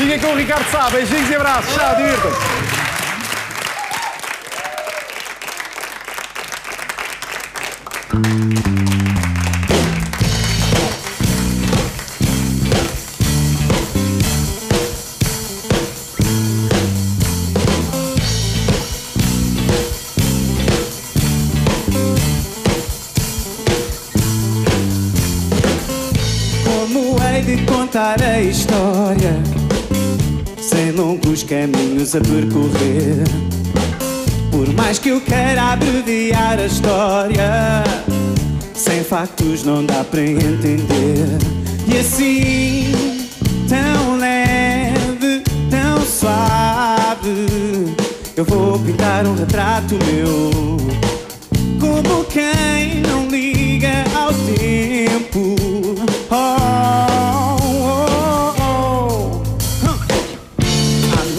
Fiquem com o Ricardo Sá. Beijinhos e abraços. Tchau, divirtam-se. Como hei de contar a história Sem longos caminhos a percorrer. Por mais que eu queira abreviar a história Sem factos não dá para entender. E assim, tão leve, tão suave Eu vou pintar um retrato meu como quem não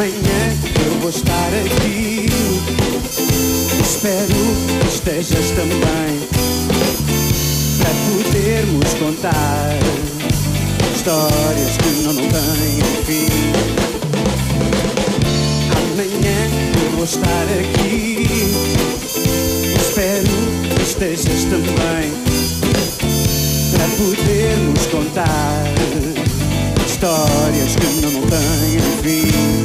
Amanhã eu vou estar aqui. Espero que estejas também. Para podermos contar histórias que não, não têm fim. Amanhã eu vou estar aqui. Espero que estejas também para podermos contar histórias que não, não têm fim.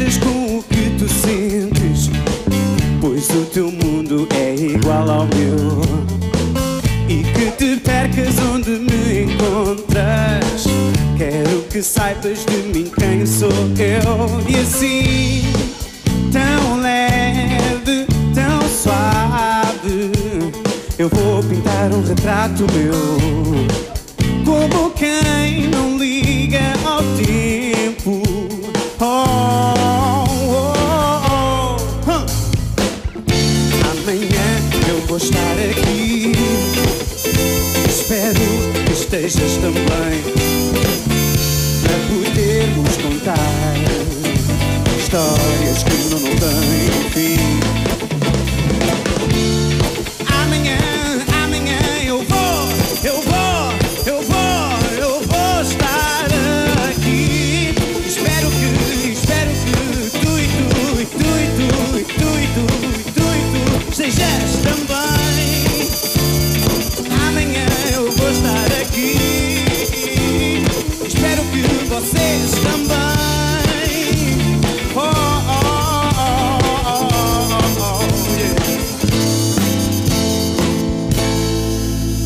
Vejas com o que tu sentes, pois o teu mundo é igual ao meu. E que te percas onde me encontras. Quero que saibas de mim quem sou eu. E assim, tão leve, tão suave, eu vou pintar um retrato meu. Estejas também. Para podermos contar histórias que não, não têm fim.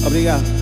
Obrigado.